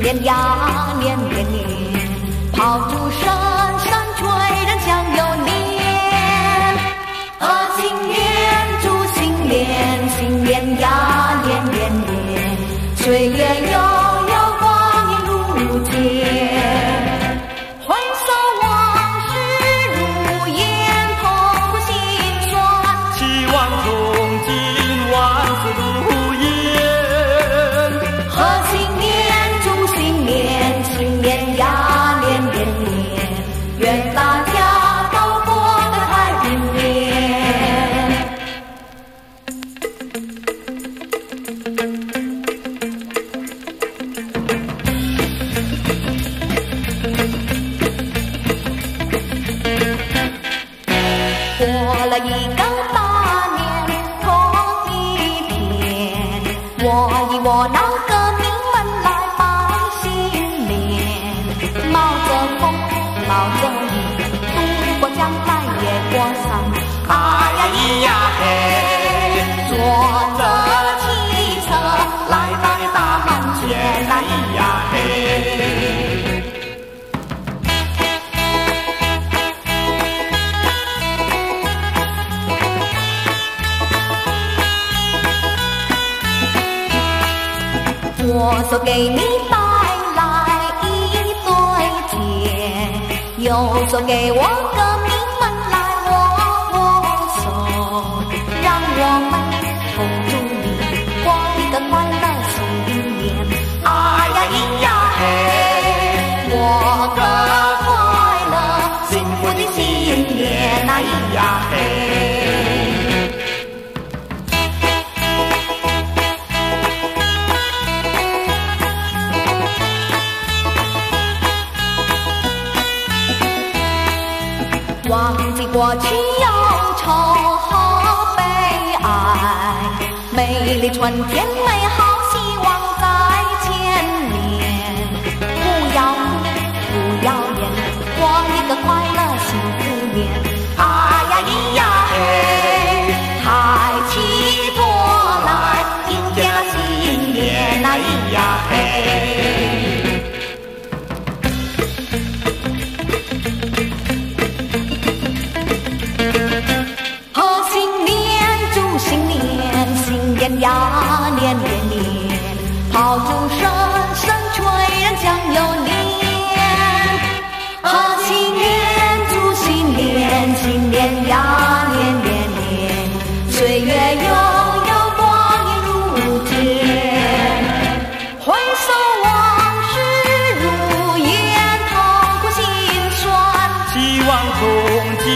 连连，炮竹声声催人想又年。贺新年，祝新年，新年呀年年年，岁月悠悠，光阴如箭。了一个大年，同一天，我以我老革命们来拜新年。冒着风，冒着雨，我说给你带来一对钱，又说给我个名门来握握手，让我们同祝你过一个快乐。忘记过去忧愁和悲哀，美丽春天，美好炮竹声声催人想又年。贺新年，祝新年，新年呀年年年，岁月悠悠，光阴如箭。回首往事如烟，痛苦心酸。希望从今